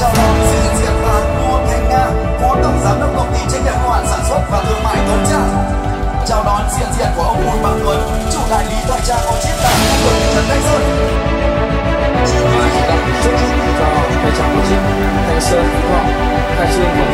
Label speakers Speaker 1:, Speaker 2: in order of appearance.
Speaker 1: chào đón xin diện và Ngô Thanh Nga, Phó Tổng Giám đốc Công ty trách nhiệm hữu hạn sản xuất và thương mại Tuấn Trang. Chào đón diện diện của ông Bùi Bằng Tuấn, chủ đại lý thời trang có chiếc tại khu Trần Thanh Sơn.
Speaker 2: Chị Mai đang rất chú ý vào thời trang có chiếc Thanh Sơn, Phú Thọ, Khai Trương,